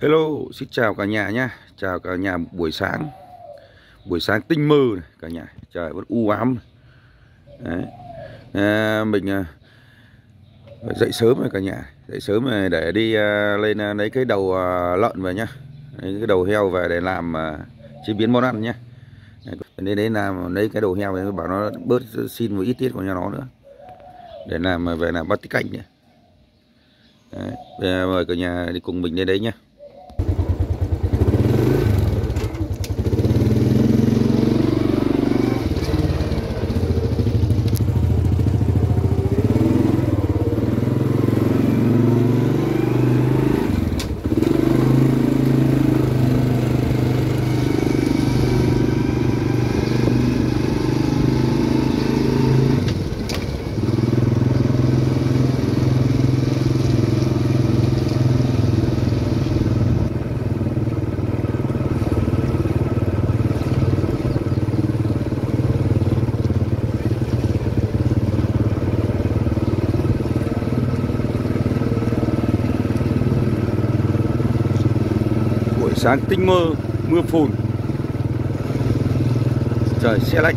Hello, xin chào cả nhà nhá Chào cả nhà buổi sáng. Buổi sáng tinh mơ này, cả nhà. Trời vẫn u ám Đấy. À, Mình à, dậy sớm rồi cả nhà. Dậy sớm rồi để đi à, lên à, lấy cái đầu à, lợn về nhá. Lấy cái đầu heo về để làm à, chế biến món ăn nhá. Nên đấy làm lấy cái đầu heo để bảo nó bớt xin một ít tiết của nhà nó nữa. Để làm à, về làm bát tí canh nhá. Đấy. Mời cả nhà đi cùng mình lên đấy nhá buổi sáng tinh mơ mưa phùn. Trời xe lạnh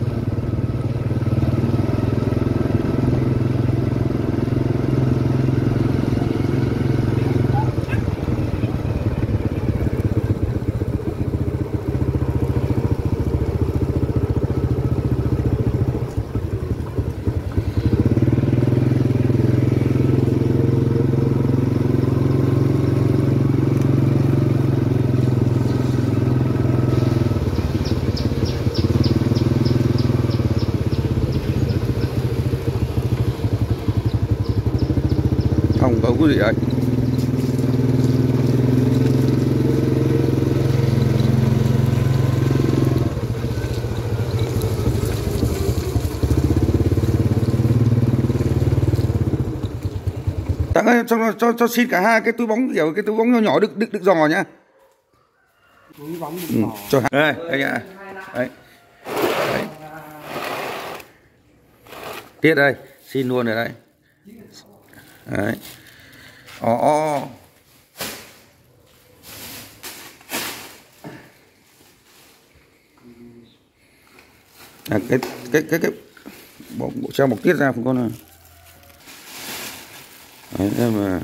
không có cái gì đấy Tặng ơi, cho, cho, cho xin cả hai cái túi bóng kiểu cái túi bóng nhỏ nhỏ đựng đựng đựng giò nhá. túi bóng Ừ, cho hai. Đây, anh ạ. Đấy. Đấy. Tiết đây, xin luôn rồi đây. Đấy. Ồ. À, cái cái cái cái bộ, bộ treo một tiết ra không con này. Đấy, thế mà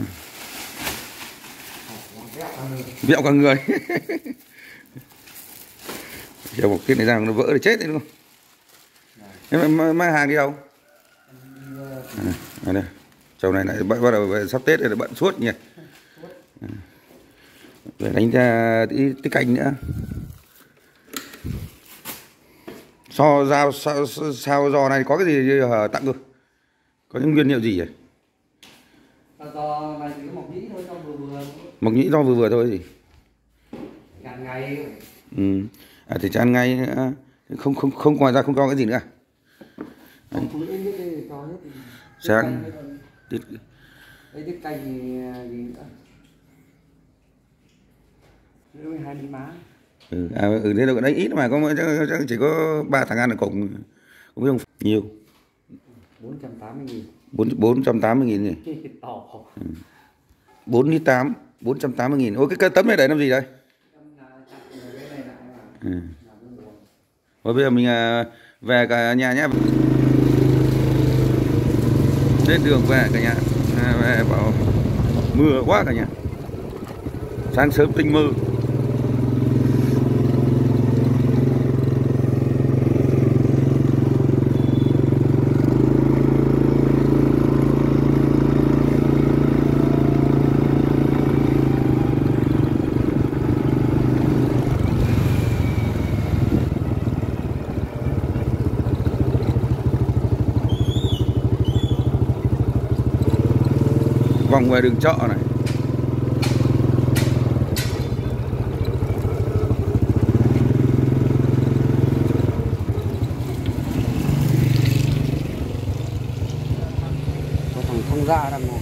vẹo cả người treo một tiết này ra nó vỡ thì chết đấy luôn em mang hàng đi đâu à, à đây trầu này lại bắt đầu sắp tết này là bận suốt nhỉ À. để đánh ra tí, tí canh nữa so dao sao sao giò này có cái gì tặng cơ có những nguyên liệu gì vậy do này chỉ một nhĩ thôi cho vừa vừa mộc nhĩ rau vừa vừa thôi gì ngày ừ. à thì ăn ngay nữa. không không không ngoài ra không có cái gì nữa à? không cho Sáng. Tiết- đây tiết canh gì nữa? Đây hai má. Ừ, à, ừ thế đâu đấy ít mà có chắc, chắc chỉ có 3 thằng ăn là cùng cũng không nhiều. 480 nghìn. Bốn bốn trăm tám mươi nghìn nhỉ Tỏ bốn lít tám bốn trăm tám mươi nghìn. Ôi cái, cái tấm này để làm gì đây? Ừ. Rồi bây giờ mình à, về cả nhà nhé lên đường về cả nhà. Về bảo, mưa quá cả nhà. Sáng sớm tinh mơ. Đường chợ này. Có thằng không ra đang ngồi.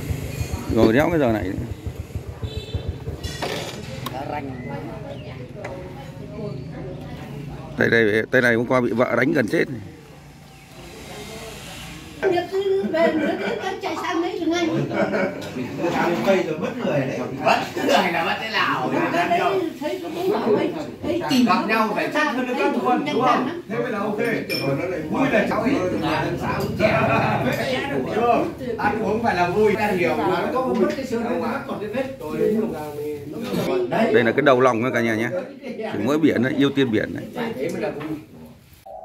Rồi đéo cái giờ này. Tay đây tay này hôm qua bị vợ đánh gần chết này. Nhật về nữa đến em chạy sang đấy rồi ngay cây rồi mất người đấy. Mất người là mất thế nào gặp nhau phải chắc hơn các con đúng không? thế mới là ok. Vui là cháu ấy ăn uống phải là vui ta hiểu mà nó có mất cái xương ạ. còn cái vết rồi đây là cái đầu lòng nha cả nhà nhé. Chỉ mỗi biển đấy, yêu tiên biển đấy thế mới là vui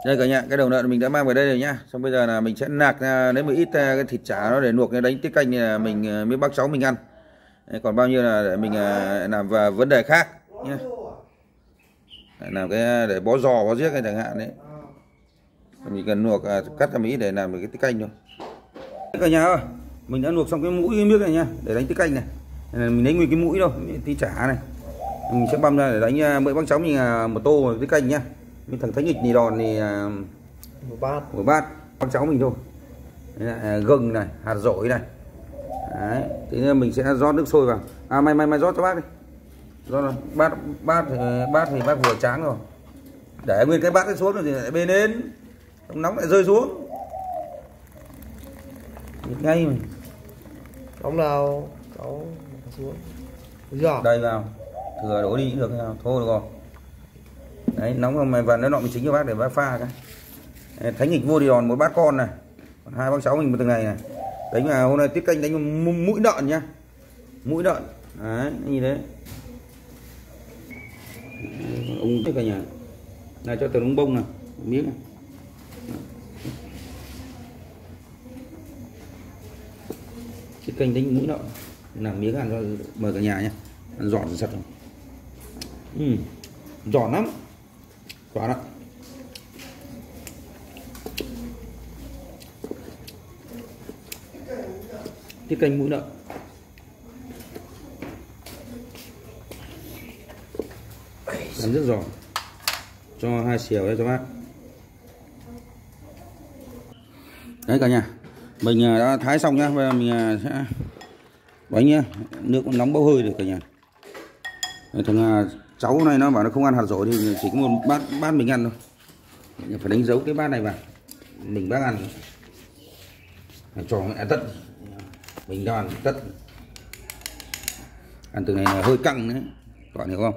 đây cả nhà, cái đầu lợn mình đã mang về đây rồi nhá. Xong bây giờ là mình sẽ nạc lấy một ít cái thịt chả nó để luộc để đánh tiết canh là mình à, mới bác cháu mình ăn. Còn bao nhiêu là để mình à, làm và vấn đề khác nhé làm cái à, để bó giò, bó giết hay chẳng hạn, đấy. Mình cần luộc cắt ra mỹ để làm được cái tiết canh thôi. Cả nhà ơi, mình đã luộc xong cái mũi nước này nha để đánh tiết canh này. Đây là mình lấy nguyên cái mũi đâu tí chả này. Mình sẽ băm ra để đánh mỗi bác cháu mình một tô tiết canh nhá cái thằng thánh nghịch nì đòn thì à, một bát. một bát bác cháu mình thôi. Là, à, gừng này hạt dổi này. Đấy thế nên mình sẽ rót nước sôi vào. À mày mày mày rót cho bác đi. Rót rồi. bát bát thì bát thì bác vừa tráng rồi. Để nguyên cái bát ấy xuống rồi thì lại bê lên Không nóng lại rơi xuống. Nhịt ngay mình. Đóng nào cháu xuống. Được chưa? Đây vào. Thừa đổ đi cũng được nào thôi được rồi đấy, nóng rồi mày vào nó nọ mình chính cho bác để bác pha cái. Thánh nghịch vua đi đòn một bát con này, còn hai bác cháu mình một từng này. Này đánh là hôm nay tiết canh đánh mũi đợn nhá. Mũi đợn. Đấy như thế. Ông cả nhà là cho tờ ống bông này miếng này. Tiết canh đánh mũi đợn. Làm miếng ăn cho mời cả nhà nhé ăn giòn sạch không ừ. giòn lắm giòn lắm tiết canh mũi lợn làm rất giòn cho hai xèo đây cho bác. Đấy cả nhà. Mình à, đã thái xong nhá. Bây giờ mình à, sẽ bánh nhá nước nóng bốc hơi được cả nhà. Đấy, thằng cháu này nó bảo nó không ăn hạt dổi thì chỉ có một bát bát mình ăn thôi. Phải đánh dấu cái bát này vào. Mình bác ăn. Cho mẹ tất. Mình cho ăn tất. Ăn từ này là hơi căng đấy. Các bạn hiểu không?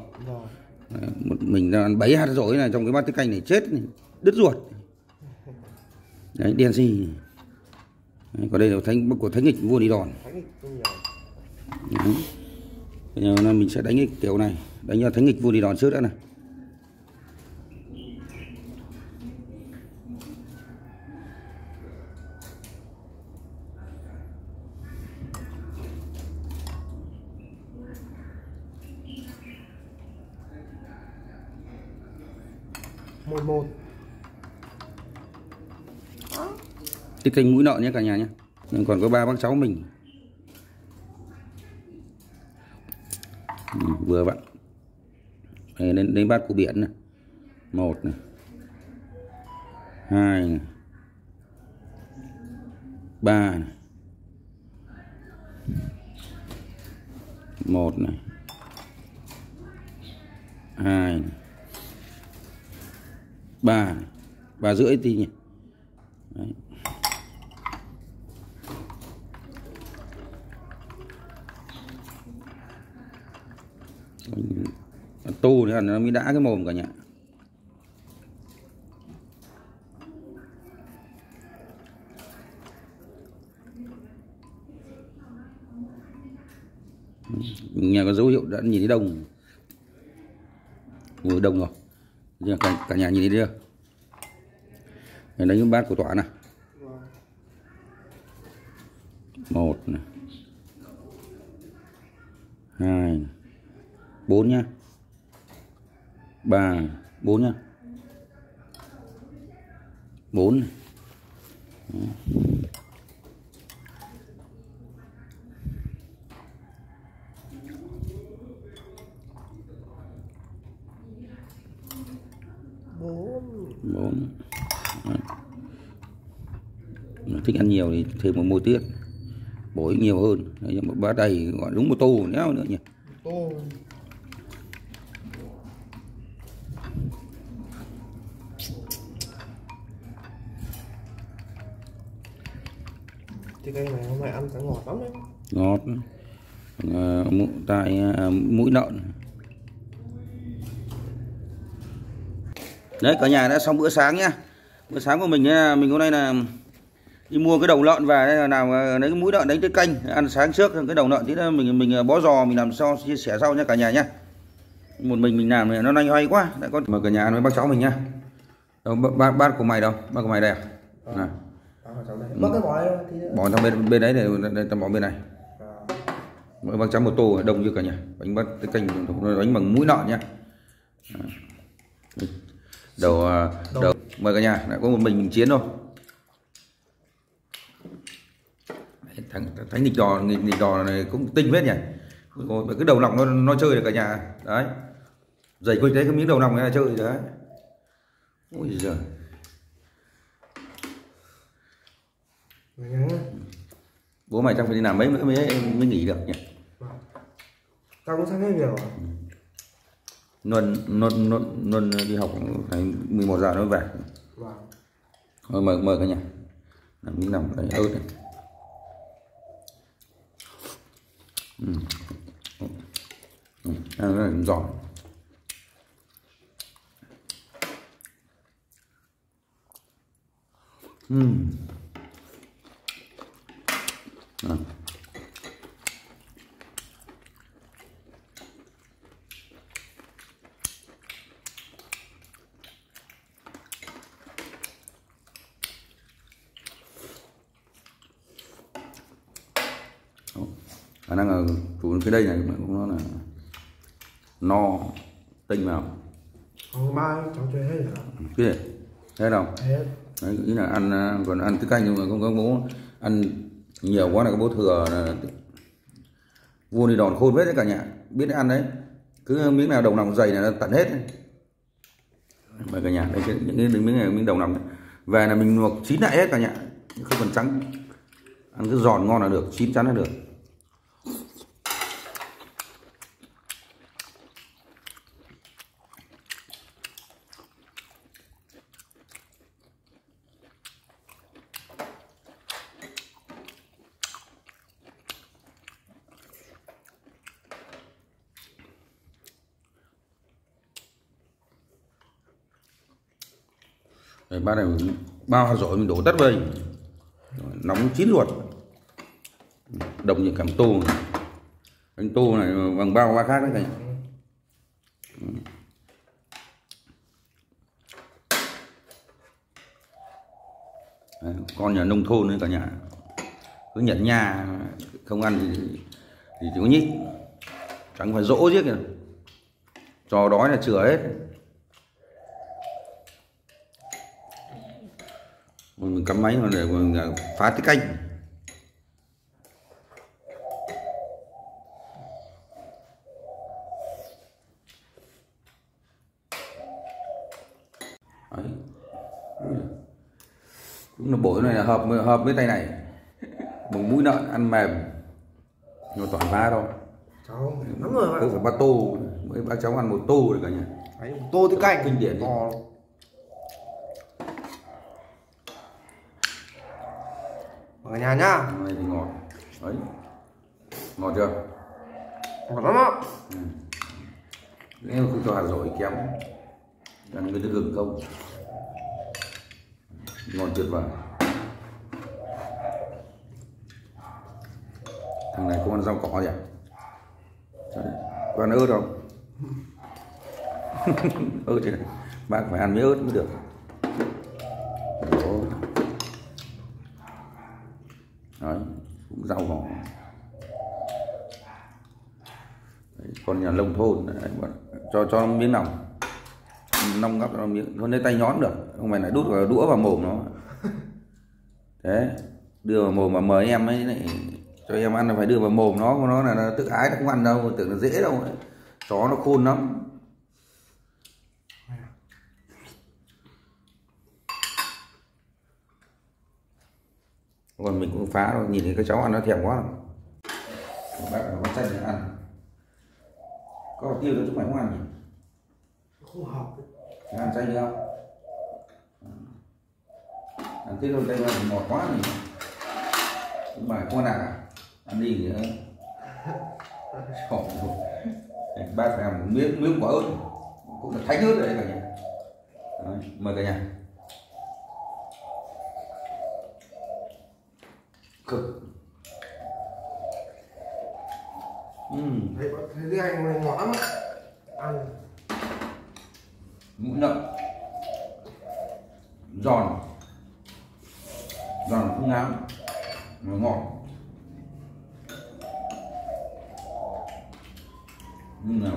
Đấy, một mình ra ăn bấy hạt dổi này trong cái bát tiết canh này chết này, đứt ruột. Đấy đen xì. Đấy, còn đây là thánh của thánh nghịch vua đi đòn Đấy. Giờ là mình sẽ đánh cái kiểu này đánh cho thánh nghịch vua đi đòn trước đã này. Một một. Tiết canh mũi nợ nhé cả nhà nhé. Nhưng còn có ba bác cháu mình. Ừ, vừa vặn đây, đến đến bát của biển này một này hai này ba này một này hai này ba này. ba rưỡi tí nhỉ Đấy. Thank you tu thì nó mới đã cái mồm cả nhà. Nhà có dấu hiệu đã nhìn thấy đông. Vừa đông rồi. Cả, cả nhà nhìn thấy chưa? Đây là những bát của tỏa này một này. Hai này. bốn nhá ba bốn nhá. Bốn này. bốn. Nó thích ăn nhiều thì thêm một môi tiết bổ nhiều hơn. Đấy, một mà bát đầy gọi đúng một tô néo nữa nhỉ. Tô. Cái cây này hôm nay ăn sẽ ngọt lắm đấy. Ngọt. À, mũi tại à, mũi lợn đấy cả nhà đã xong bữa sáng nhá. Bữa sáng của mình ấy, mình hôm nay là đi mua cái đầu lợn về đây là làm à, lấy cái mũi lợn đánh tới canh ăn sáng trước cái đầu lợn tí nữa mình mình à, bó giò mình làm sau chia sẻ sau nha cả nhà nhá. Một mình mình làm này nó nhanh hoay quá. Đã con mà cả nhà ăn với bác cháu mình nhá. Đâu bát, bát của mày đâu? Bát của mày đây à, này Đó vào trong đây mất cái vỏ này thì bỏ sang bên bên đấy để tao bỏ bên này. À, mỗi bác cháu một tô đông như cả nhà. Bánh bắt cái canh bánh bằng mũi lợn nhá. À. đầu à, đầu. mời cả nhà lại có một mình mình chiến thôi. Đấy, thằng thánh nghịch đò nghịch, nghịch đò này cũng tinh phết nhỉ. Ôi, cái đầu lòng nó nó chơi được cả nhà. Đấy. Dày quanh thế cái miếng đầu lòng này là chơi đấy. Ôi giời này nhá bố mày chắc phải đi làm mấy nữa mới mới nghỉ được nhỉ? Tao cũng sang hết nhiều à Luân Luân Luân Luân đi học phải 11 giờ nó về. Vâng. Thôi mời mời cả nhà. Làm miếng lòng đấy ớt này. Ừ. Ừ. ăn rất là giòn. Ừ. Đó. khả năng là chủ cái đây này cũng nó là no tinh vào. Còn ba cháu chơi hết rồi. Cái gì? Thấy không? Hết. Đấy, ý là ăn à, còn ăn cái canh nhưng mà không có bố ăn nhiều quá là cái bố thừa là vua đi đòn khôn hết đấy cả nhà. Biết ăn đấy. Cứ miếng nào đồng lòng dày là tận hết mời cả nhà, đây cái- những cái miếng này miếng đồng lòng này. về là mình luộc chín lại hết cả nhà. Không cần trắng. Ăn cứ giòn ngon là được, chín chắn là được. Đấy, bát này bao hạt rồi mình đổ tất vào đây. Nóng chín luộc đồng như cảm tô. Anh bánh tô này bằng bao ba khác đấy cả nhà Đấy, con nhà nông thôn đấy cả nhà. Cứ nhận nhà không ăn thì thì chỉ có nhít. Chẳng phải dỗ giết kìa. Trò đói là chừa hết. Mình cắm máy mà để mình phá cái canh. Đấy. đúng là bổi này là hợp hợp với tay này. Bằng mũi lợn ăn mềm. Mà toàn phá đâu cháu lắm rồi bạn phải ba tô. Mấy bác cháu ăn một tô rồi cả nhà. Đấy, một tô tí canh. Kinh điển. to ở nhà nhá. Này thì ngọt. Đấy. Ngọt chưa? Ngọt lắm ạ. Nếu không cho hạt rồi kém ăn với nước gừng không ngon tuyệt vời. Thằng này không ăn rau cỏ gì à có ăn ớt không? Ớt chứ. Bác phải ăn với ớt mới được Đấy, cũng rau cỏ Đấy, con nhà lông thôn đấy, cho cho nó miếng lòng nong gắp cho nó miếng nó lấy tay nhón được. Không phải lại đút vào đũa vào mồm nó. Thế đưa vào mồm mà mời em ấy này, cho em ăn là phải đưa vào mồm nó. Của nó là, là tự ái nó không ăn đâu tưởng là dễ đâu chó nó khôn lắm. Còn mình cũng phá rồi nhìn thấy các cháu ăn nó thèm quá. Bác là chân để ăn. Có hạt tiêu cho chúng mày không ăn nhỉ? Không hợp Thế ăn chay được không? Ăn tiếp thôi đây là ngọt quá nhỉ? Mà không ăn à ăn đi nữa rồi bác phải làm miếng miếng quả ớt. Cũng là thánh ớt đấy cả nhà. Đấy, mời cả nhà cực. Ừm, thấy thấy cái anh này ngõ lắm ăn. Mũi nậm. Giòn. Giòn không ngán mà ngọt. Nhưng mà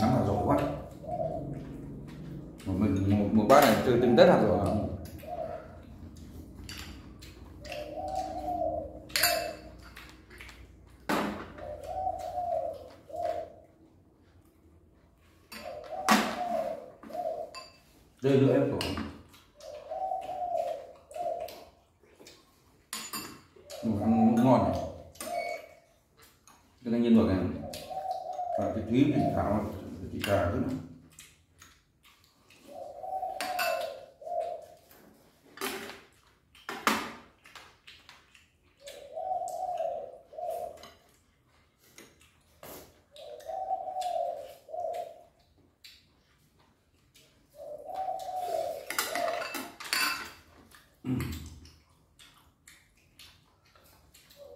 nắng là rổ quá. Một mình một, một bát này chơi từng đất hạt rồi đây nữa em còn Ủa, ăn cũng ngon này cái nhân vật này và cái thúy thì thảo chị trà rất là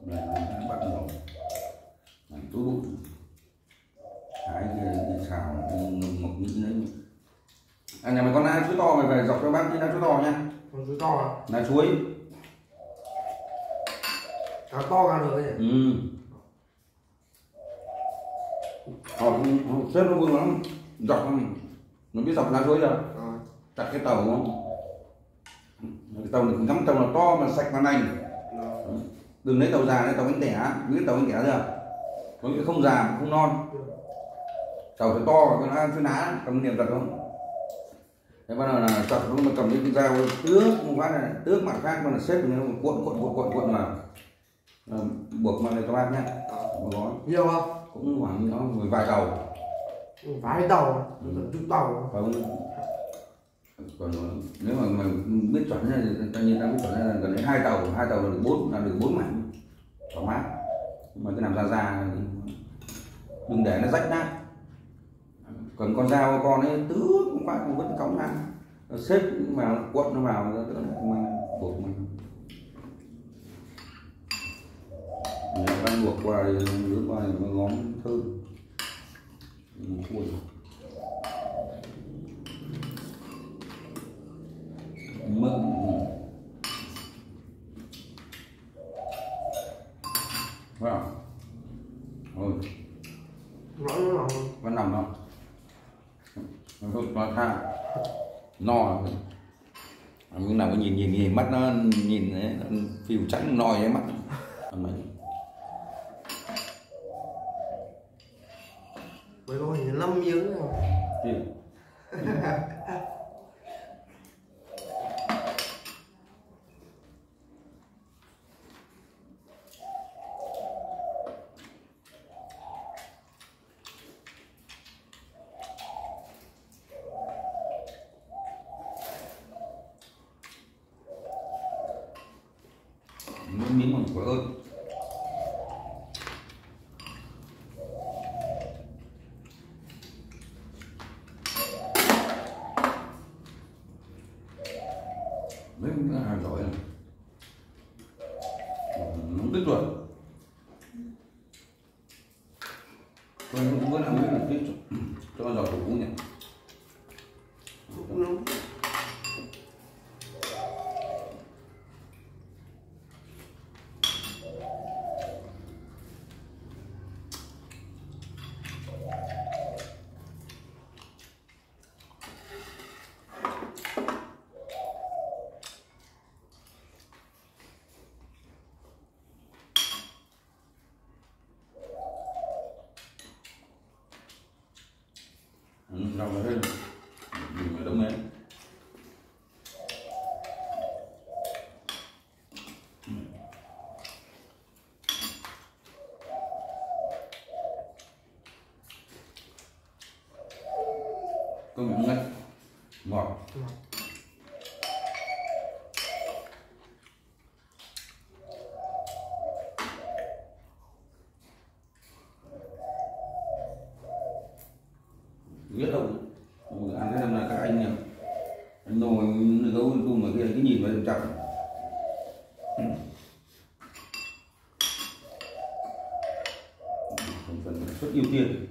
Đây, nó bắt đầu làm túi bụng Thái kia đi xào ngâm ngọc nghĩ đấy À nhà mày con lá mày về dọc cho bác tí lá chuối to nha. Con chuối to à? Lá chuối. Cá to ra được ấy Ừ. Họ xếp nó vương lắm. Dọc lắm. Nó biết dọc lá chuối à, Chặt cái tàu không? Cái tàu này ngắm tàu là to mà sạch mà nành. Đừng lấy tàu già lấy tàu bánh tẻ. Biết tàu bánh tẻ chưa? Có nghĩa không già không non. Tàu phải to và con ăn chuyên á cầm niệm thật không thế bắt đầu là chặt nó mà cầm cái dao tước một phát này tước mặt khác mà là xếp nó cuộn cuộn cuộn cuộn cuộn mà Ờ, buộc mà này cho bác một gói. Nhiều không? Cũng khoảng nó mười vài tàu. Vài tàu? À? tận chục tàu. Không. Còn nếu mà mà biết chuẩn ra thì ta nhiên ta biết chuẩn ra là gần đến hai tàu hai tàu là được bốn là được bốn mảnh. Thoải mái mà cái làm ra ra. Đừng để nó rách nát còn con dao con ấy tước cũng phát cũng vẫn cống ăn nó xếp vào cuộn nó vào nó tự mà buộc mình Nếu đang buộc qua thì lướt qua thì nó ngón thơm ui. mực vào. Rồi. Nó nó nó vẫn nằm nó hút nó tha no. Nhưng nào có nhìn nhìn nhìn mắt nó nhìn đấy nó phiêu trắng nòi cái mắt. Này. mới có hình năm miếng rồi Phiêu. miếng miếng bằng quả ớt mấy cái hàng giỏi này nó đứt rồi tôi cũng vẫn làm biết là đứt cho cho giỏi thủ nhỉ nó Ừ, đâu là hết mình phải đóng đấy công nhận ngất ngọt biết đâu Ui, ăn cái năm là các anh nhỉ anh nồi gấu đun mà kia thành phần suất ưu tiên.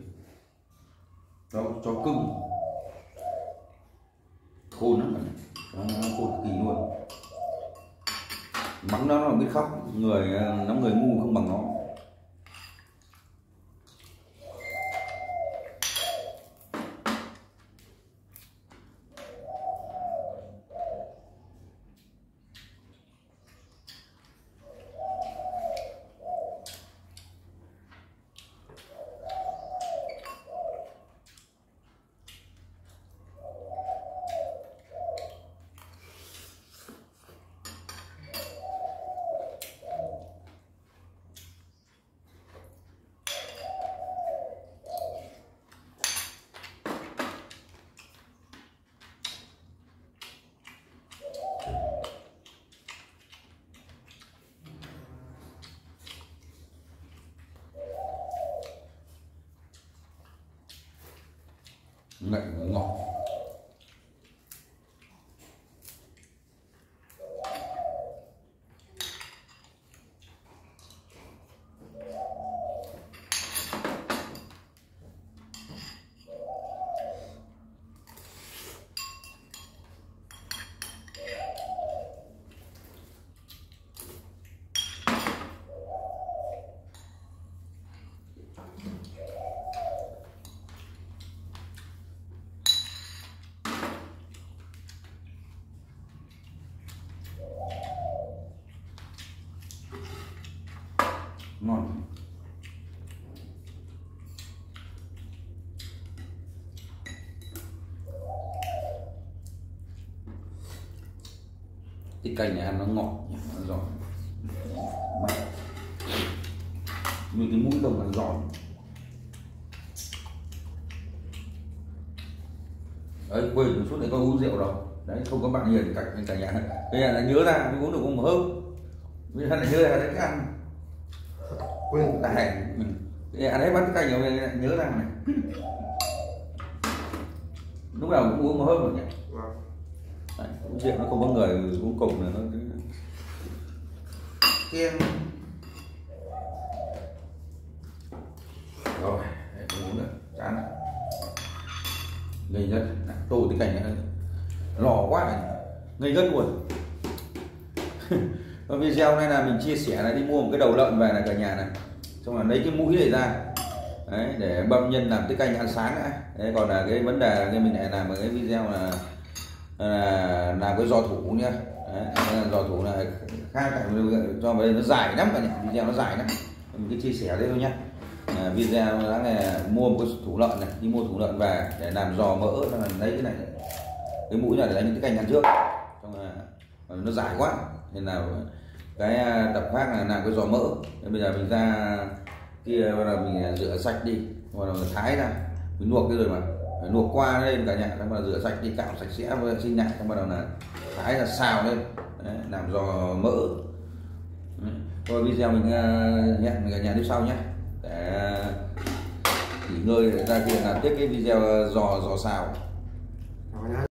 Cho cho cưng. Khôn lắm bạn nó nó khôn cực kỳ luôn. Mắng nó nó biết khóc. Người ờ, nó người ngu không bằng nó. 内蒙古。Cái canh này ăn nó ngọt nhỉ, nó giòn. Mặn như cái mũi đồng là giòn. Đấy quên một chút này có uống rượu rồi đấy không có bạn hiền cả cả nhà. Bây giờ là nhớ ra mới uống được uống một hôm. Bây giờ là nhớ ra đấy cái ăn. Quên. Đại ừ. anh ấy bắt cái canh rồi nhớ ra này. Lúc nào cũng uống một hơi rồi nhỉ? Vâng. Đấy, rượu nó không có người uống cùng là nó kiêng. Rồi để không uống nữa chán rồi. ngây nhất tô cái cành này. Lò quá này. Ngây ngất luôn. Ở video này là mình chia sẻ là đi mua một cái đầu lợn về là cả nhà này. Xong là lấy cái mũi này ra. Đấy để băm nhân làm cái canh ăn sáng đã. Đấy còn là cái vấn đề là cái mình lại làm một cái video là, là làm cái giò thủ nhá đấy, giò thủ là khác cả cho vào đây nó dài lắm cả nhà video nó dài lắm. Mình cứ chia sẻ đấy thôi nhá. À, video đã là mua một cái thủ lợn này đi mua thủ lợn về để làm giò mỡ là lấy cái này. Cái mũi này để lấy những cái cành ăn trước. Xong là nó dài quá nên là cái à, tập khác là làm cái giò mỡ. Nên bây giờ mình ra kia là mình à, rửa sạch đi. Hoặc là mình thái ra mình luộc cái rồi mà luộc qua lên cả nhà xong bắt đầu rửa sạch đi cạo sạch sẽ với sinh lại xong bắt đầu là thái là xào lên. Đấy, làm giò mỡ. Đấy. thôi video mình à, hẹn cả nhà tiếp sau nhé. Để nghỉ ngơi để ra kia làm tiếp cái video ờ, giò giò xào.